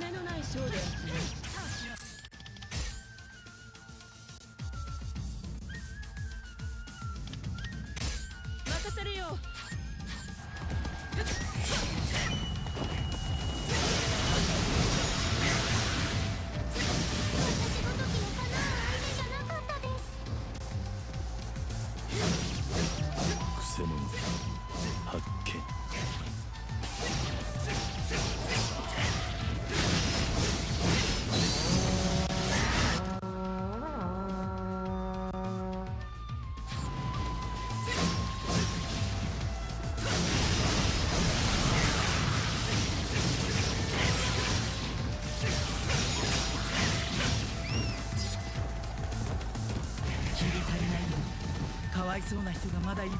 金のないショーで。あったそうな人がまだいっ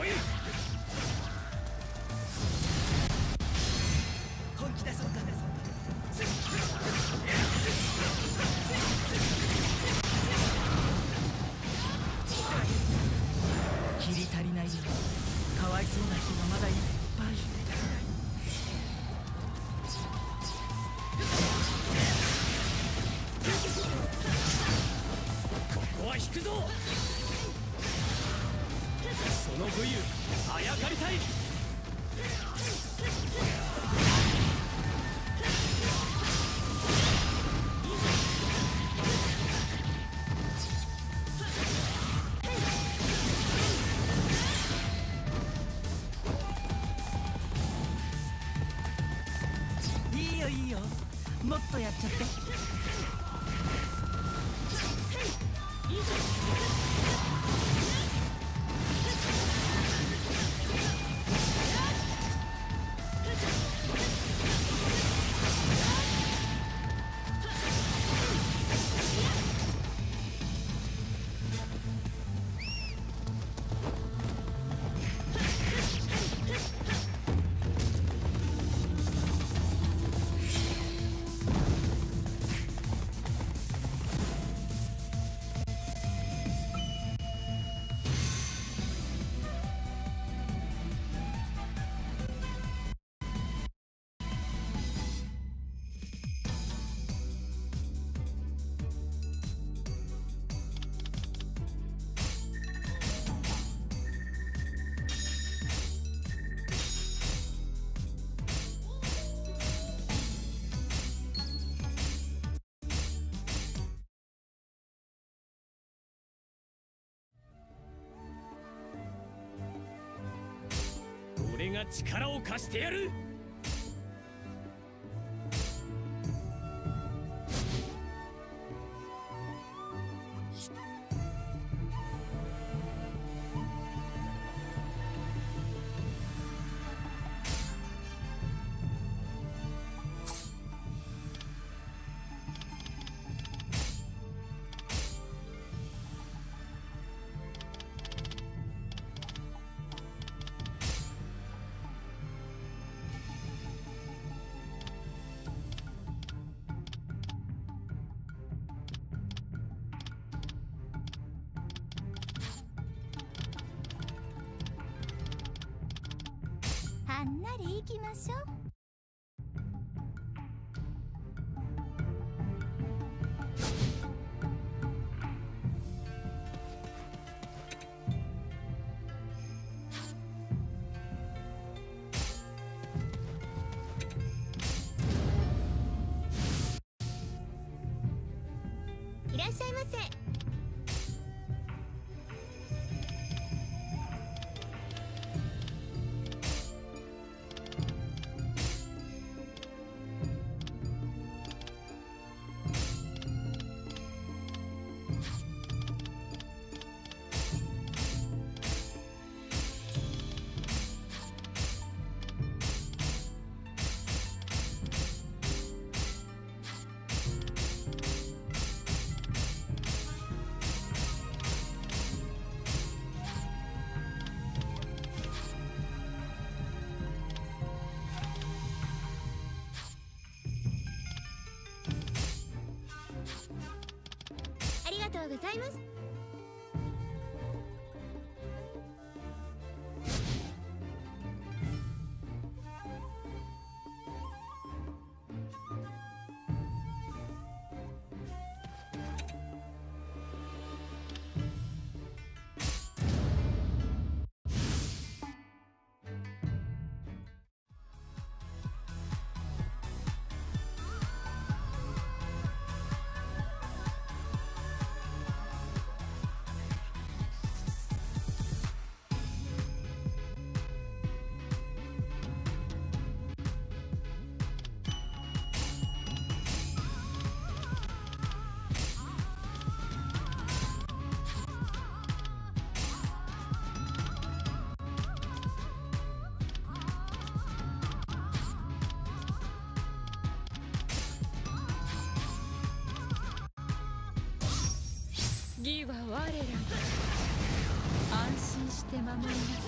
Fight! が力を貸してやる。んなり行きましょう。は我らが安心して守りなさ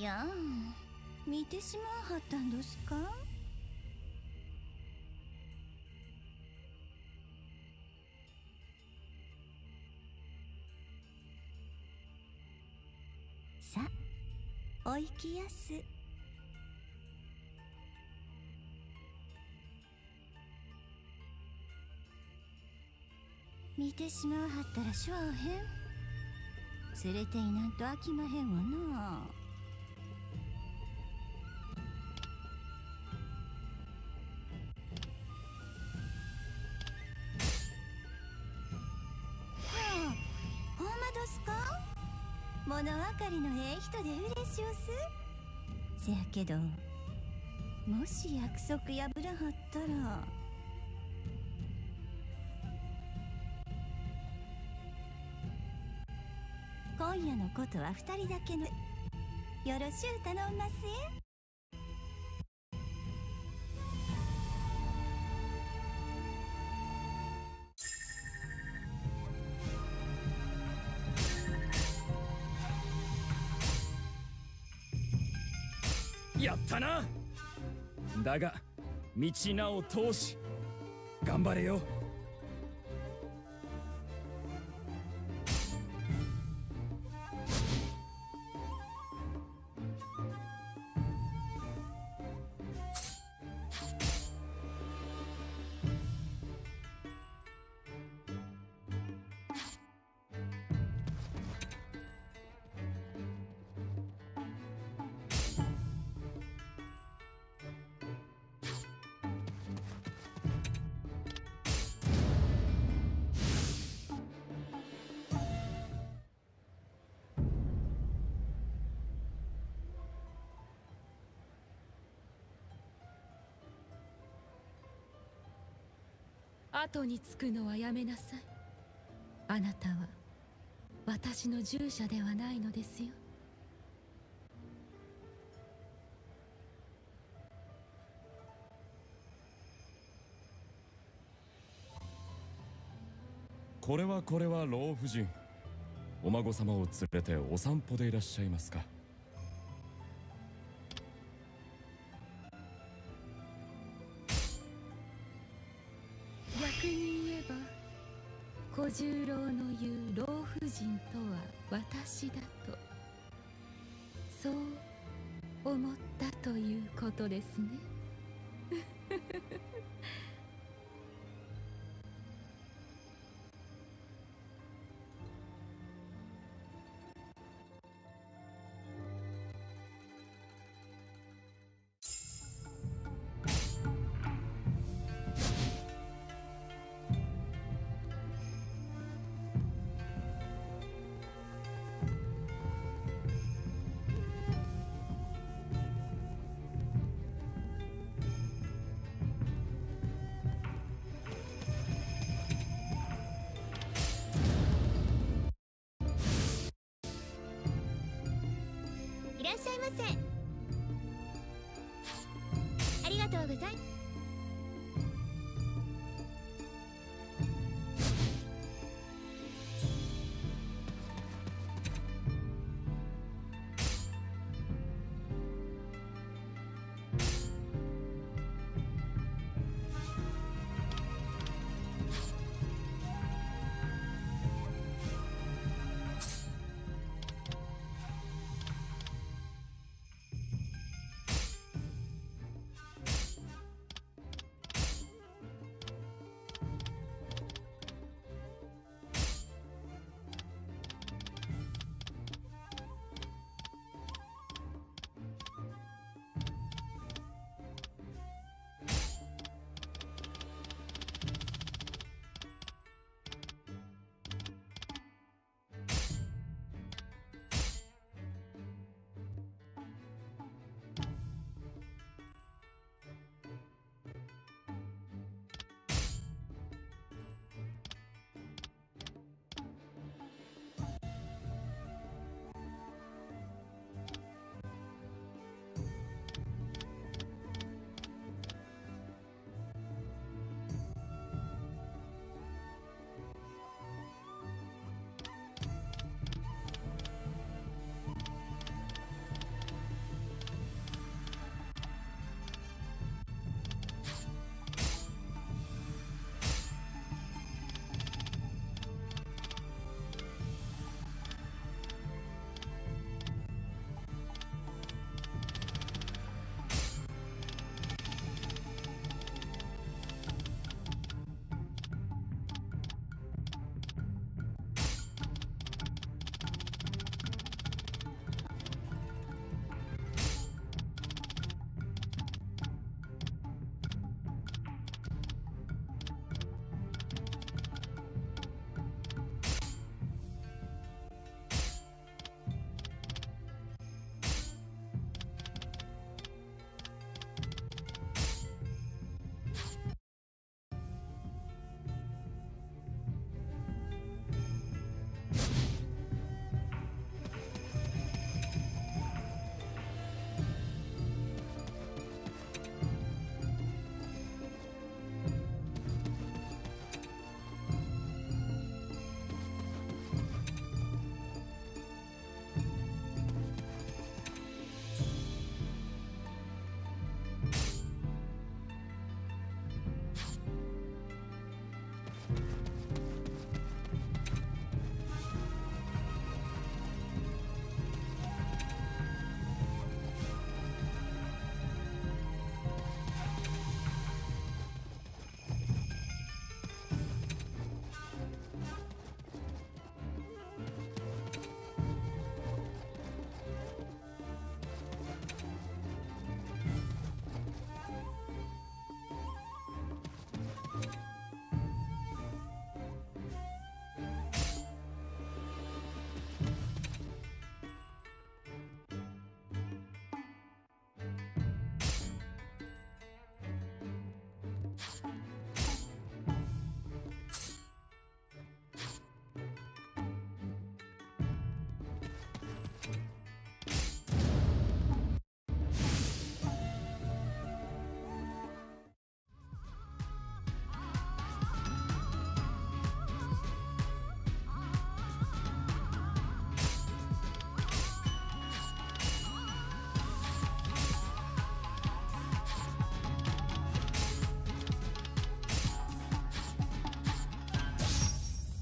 やん見てしまわはったんどすか？さお行きやす。見てしまわはったらしょうへん。連れていなんと飽きまへんわな。あ物分かりのええ人で嬉しおす。せやけどもし約束破らはったら。今夜のことは二人だけの。よろしゅう頼んますえ。な。だが道なお通し。頑張れよ。後につくのはやめなさい。あなたは私の従者ではないのですよ。これはこれは老婦人。お孫様を連れてお散歩でいらっしゃいますか。私だとそう思ったということですね。らっしゃいませ。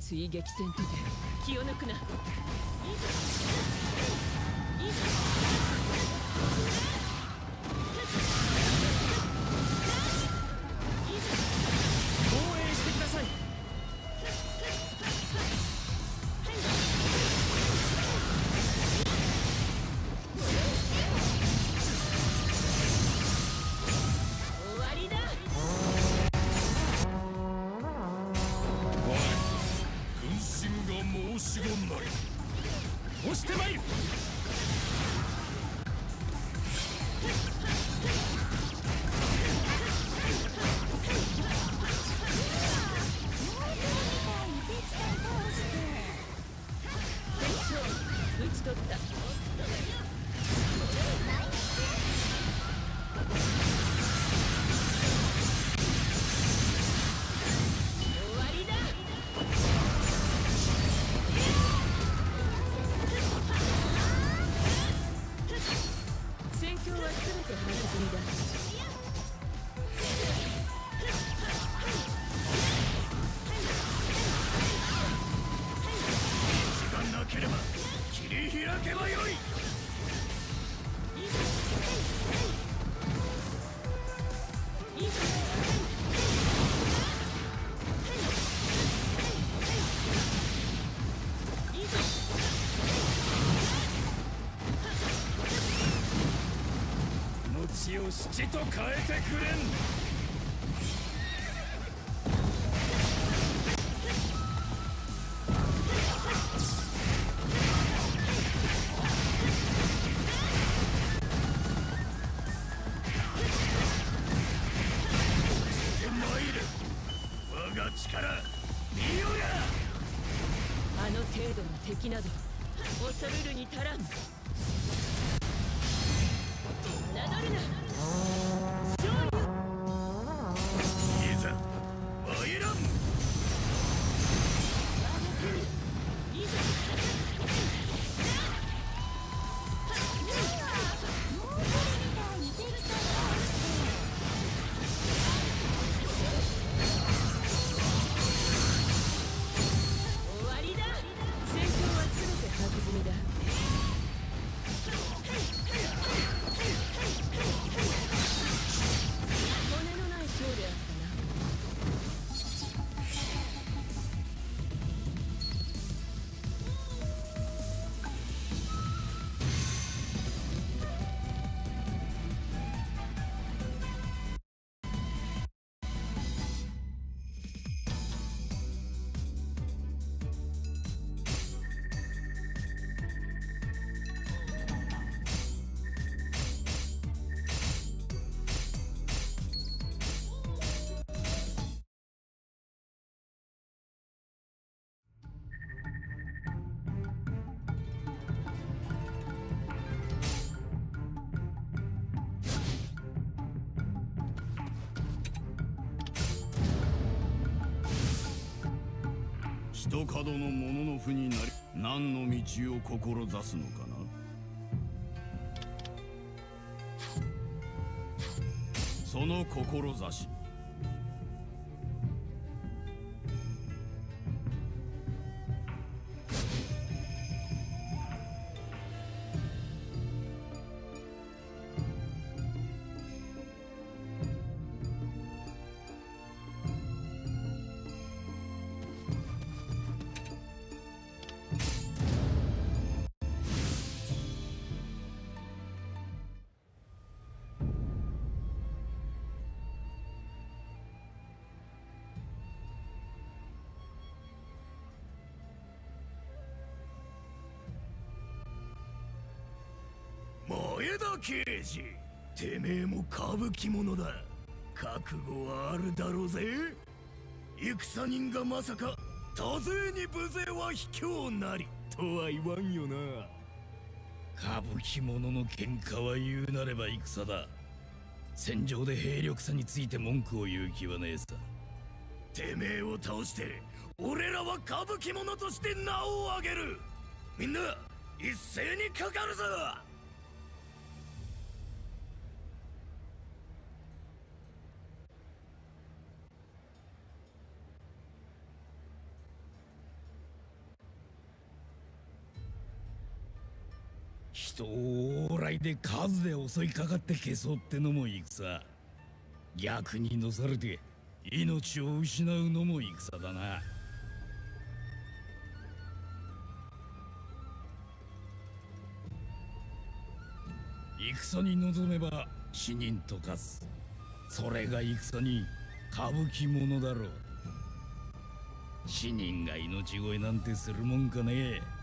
水撃戦とて気を抜くな。いざいざ押してまいる。と変えてくれん。あの程度の敵など。恐るるに足らん。侮るな。勝人角の者の譜になり何の道を志すのかな？その志田刑事てめえも歌舞伎者だ。覚悟はあるだろうぜ。戦人がまさか多勢に無勢は卑怯なり。とは言わんよな。歌舞伎者の喧嘩は言うなれば戦だ。戦場で兵力差について文句を言う気はねえさ。てめえを倒して俺らは歌舞伎者として名を上げる。みんな一斉にかかるぞ。人を往来で数で襲いかかって消そうってのも戦。逆にのされて命を失うのも戦だな。戦に臨めば死人と化す。それが戦に歌舞伎者だろう。死人が命乞いなんてするもんかね。好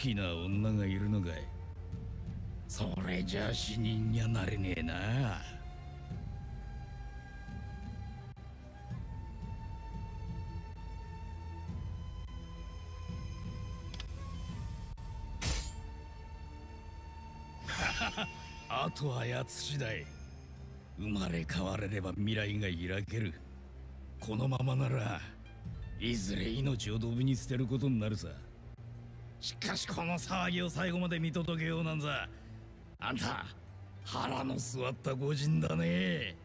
きな女がいるのかい？それじゃ死人にはなれねえな。あとはやつ次第。生まれ変われれば未来が開ける。このままならいずれ命をドブに捨てることになるさ。しかしこの騒ぎを最後まで見届けようなんざ。あんた腹の据わった御人だね。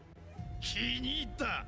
気に入った。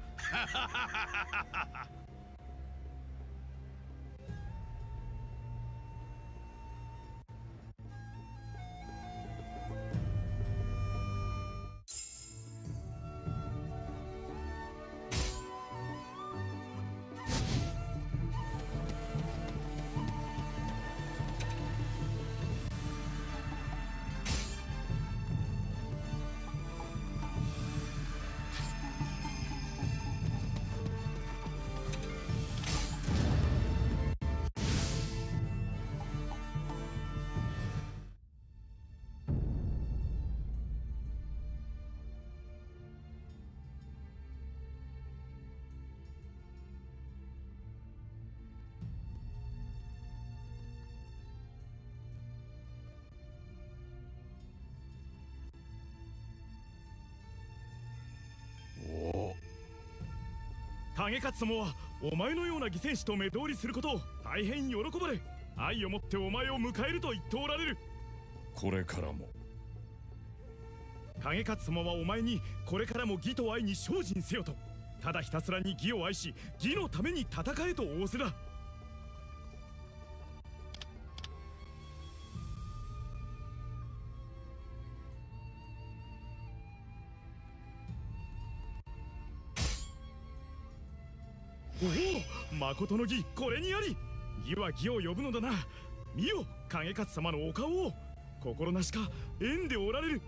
影勝様はお前のような犠牲士と目通りすることを大変喜ばれ愛をもってお前を迎えると言っておられる。これからも。影勝様はお前にこれからも義と愛に精進せよと。ただひたすらに義を愛し義のために戦えと仰せだ誠の義これにあり義は義を呼ぶのだな。見よ影勝様のお顔を。心なしか縁でおられる。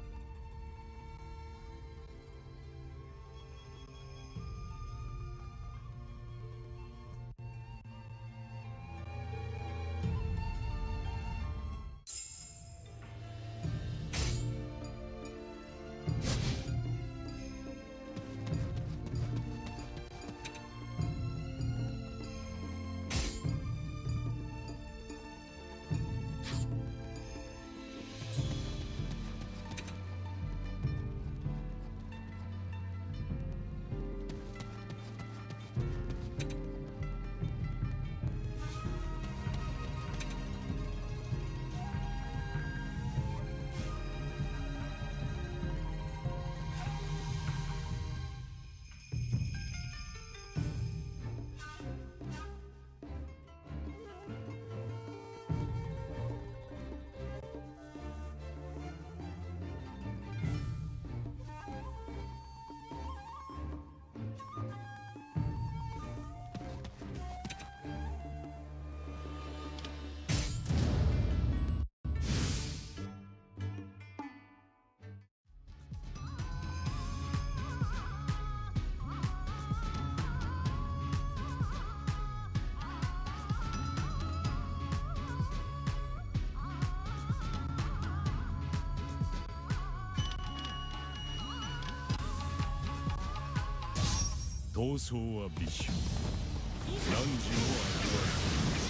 闘争は美酒。汝を味わ困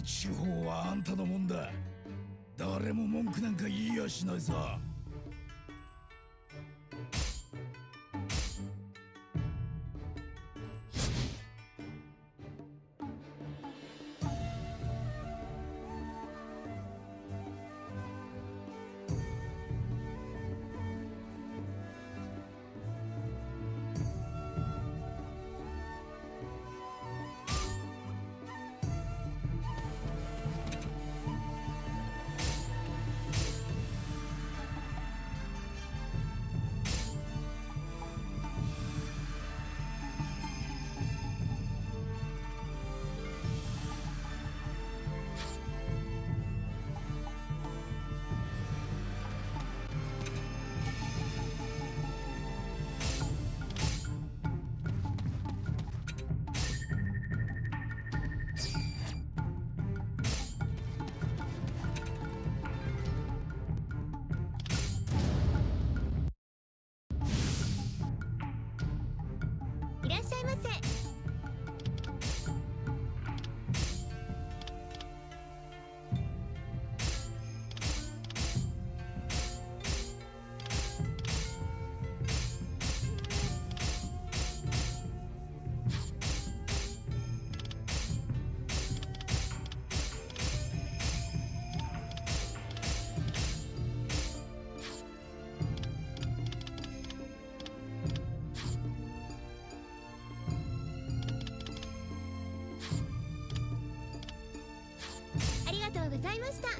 の地方はあんたのもんだ。誰も文句なんか言いやしないさ。ざいました。